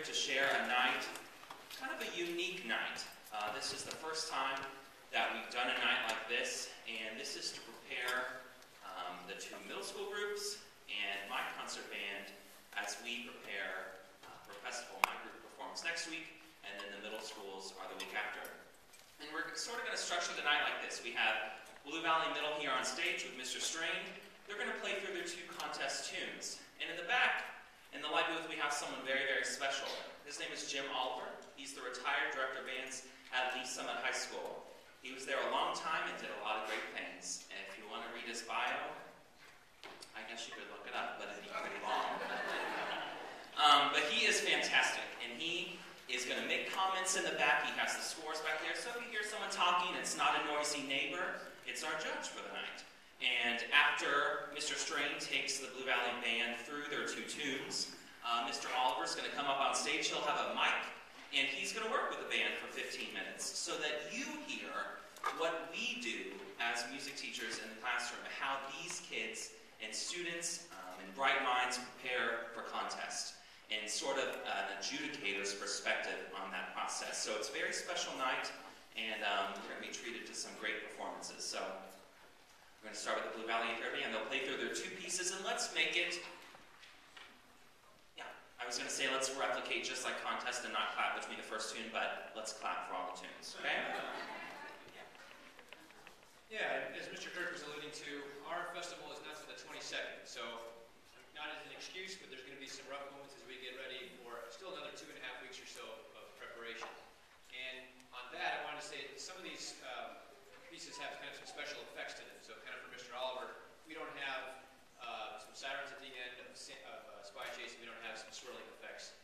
here to share a night, kind of a unique night. Uh, this is the first time that we've done a night like this, and this is to prepare um, the two middle school groups and my concert band as we prepare uh, for festival. My group performs next week, and then the middle schools are the week after. And we're sort of going to structure the night like this. We have Blue Valley Middle here on stage with Mr. Strain. They're going to play through their two contest tunes. And in the back, in the light booth, we have someone very, very special. His name is Jim Oliver. He's the retired director of bands at Lee's Summit High School. He was there a long time and did a lot of great things. And if you want to read his bio, I guess you could look it up, but it'd be pretty long. um, but he is fantastic, and he is going to make comments in the back. He has the scores back there. So if you hear someone talking, it's not a noisy neighbor, it's our judge for the night. And after Mr. Strain takes the Blue Valley Band through their two tunes, uh, Mr. Oliver's going to come up on stage. He'll have a mic, and he's going to work with the band for 15 minutes so that you hear what we do as music teachers in the classroom, how these kids and students um, and bright minds prepare for contest, and sort of an adjudicator's perspective on that process. So it's a very special night, and um, we're going to be treated to some great performances. So we're going to start with the Blue Valley Fair and They'll play through their two pieces, and let's make it. Yeah, I was going to say let's replicate just like contest and not clap between the first tune, but let's clap for all the tunes. Okay? Yeah, as Mr. Kirk was alluding to, our festival is not until the 22nd, so not as an excuse, but there's going to be some rough moments as we get ready for still another two and a half weeks or so of preparation. And on that, I wanted to say that some of these um, pieces have kind of some special effects to them. So kind of for Mr. Oliver, we don't have uh, some sirens at the end of, uh, Spy Chase, we don't have some swirling effects